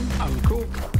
then, Uncle.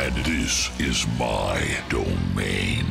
And this is my domain.